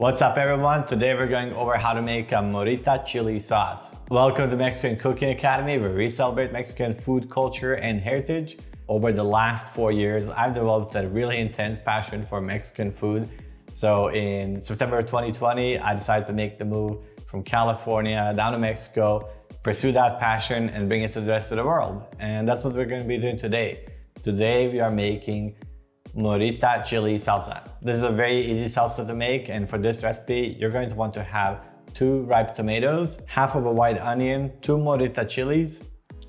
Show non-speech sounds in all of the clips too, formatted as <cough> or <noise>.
What's up everyone? Today we're going over how to make a morita chili sauce. Welcome to Mexican Cooking Academy where we celebrate Mexican food culture and heritage. Over the last four years, I've developed a really intense passion for Mexican food. So in September 2020, I decided to make the move from California down to Mexico, pursue that passion and bring it to the rest of the world. And that's what we're gonna be doing today. Today we are making morita chili salsa. This is a very easy salsa to make and for this recipe you're going to want to have two ripe tomatoes, half of a white onion, two morita chilies,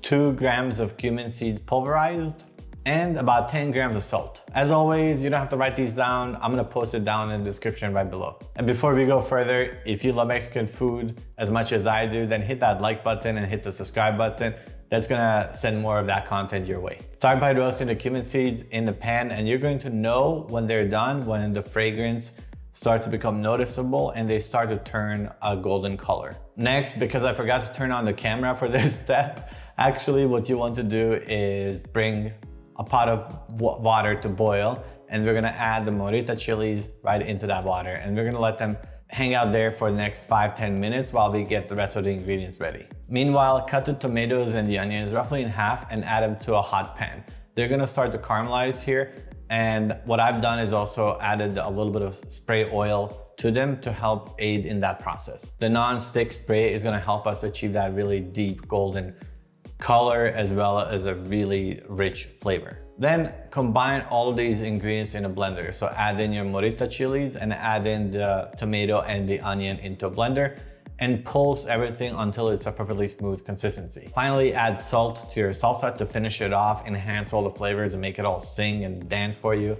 two grams of cumin seeds pulverized, and about 10 grams of salt. As always, you don't have to write these down. I'm gonna post it down in the description right below. And before we go further, if you love Mexican food as much as I do, then hit that like button and hit the subscribe button. That's gonna send more of that content your way. Start by roasting the cumin seeds in the pan and you're going to know when they're done, when the fragrance starts to become noticeable and they start to turn a golden color. Next, because I forgot to turn on the camera for this <laughs> step, actually what you want to do is bring a pot of water to boil and we're gonna add the morita chilies right into that water and we're gonna let them hang out there for the next 5-10 minutes while we get the rest of the ingredients ready. Meanwhile, cut the tomatoes and the onions roughly in half and add them to a hot pan. They're gonna start to caramelize here and what I've done is also added a little bit of spray oil to them to help aid in that process. The non-stick spray is gonna help us achieve that really deep golden color as well as a really rich flavor. Then combine all of these ingredients in a blender. So add in your morita chilies and add in the tomato and the onion into a blender and pulse everything until it's a perfectly smooth consistency. Finally, add salt to your salsa to finish it off, enhance all the flavors and make it all sing and dance for you.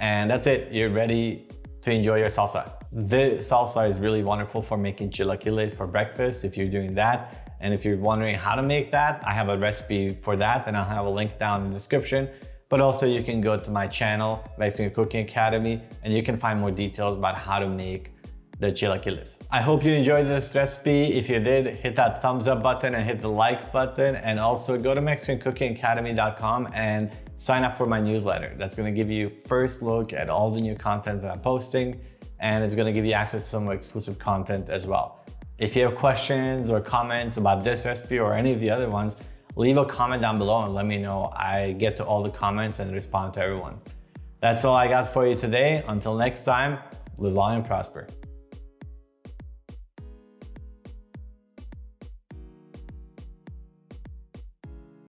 And that's it, you're ready to enjoy your salsa. The salsa is really wonderful for making chilaquiles for breakfast if you're doing that. And if you're wondering how to make that, I have a recipe for that and I'll have a link down in the description. But also you can go to my channel, Mexican Cooking Academy, and you can find more details about how to make the chilaquiles. I hope you enjoyed this recipe. If you did, hit that thumbs up button and hit the like button. And also go to MexicanCookingAcademy.com and sign up for my newsletter. That's gonna give you first look at all the new content that I'm posting. And it's gonna give you access to some exclusive content as well. If you have questions or comments about this recipe or any of the other ones, leave a comment down below and let me know. I get to all the comments and respond to everyone. That's all I got for you today. Until next time, live long and prosper.